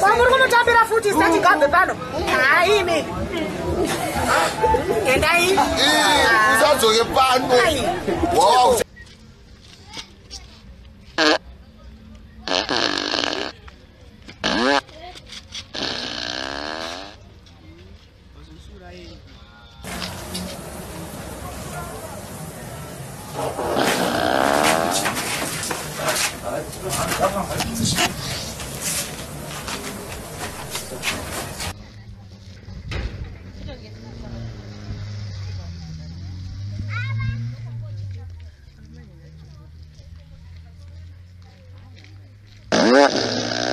kwamuri kumutambira futi satigabe pano haimi endai usadzoke pano wawakut Yeah.